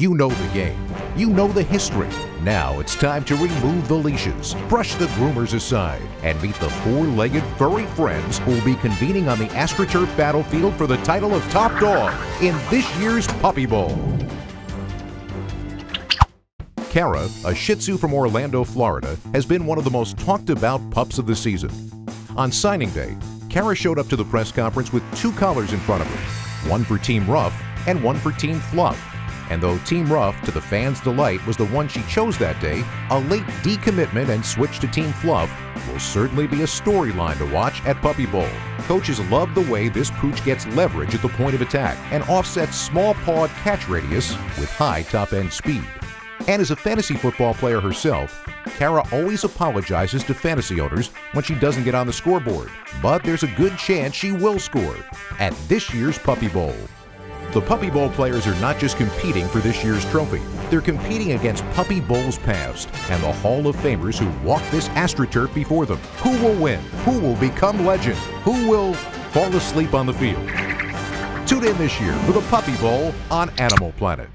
You know the game. You know the history. Now it's time to remove the leashes, brush the groomers aside, and meet the four-legged furry friends who will be convening on the AstroTurf battlefield for the title of top dog in this year's Puppy Bowl. Cara, a Shih Tzu from Orlando, Florida, has been one of the most talked about pups of the season. On signing day, Cara showed up to the press conference with two collars in front of her, one for Team Rough and one for Team Fluff. And though Team Rough, to the fans' delight, was the one she chose that day, a late decommitment and switch to Team Fluff will certainly be a storyline to watch at Puppy Bowl. Coaches love the way this pooch gets leverage at the point of attack and offsets small pawed catch radius with high top end speed. And as a fantasy football player herself, Cara always apologizes to fantasy owners when she doesn't get on the scoreboard. But there's a good chance she will score at this year's Puppy Bowl. The Puppy Bowl players are not just competing for this year's trophy, they're competing against Puppy Bowls past and the Hall of Famers who walked this AstroTurf before them. Who will win? Who will become legend? Who will fall asleep on the field? Tune in this year for the Puppy Bowl on Animal Planet.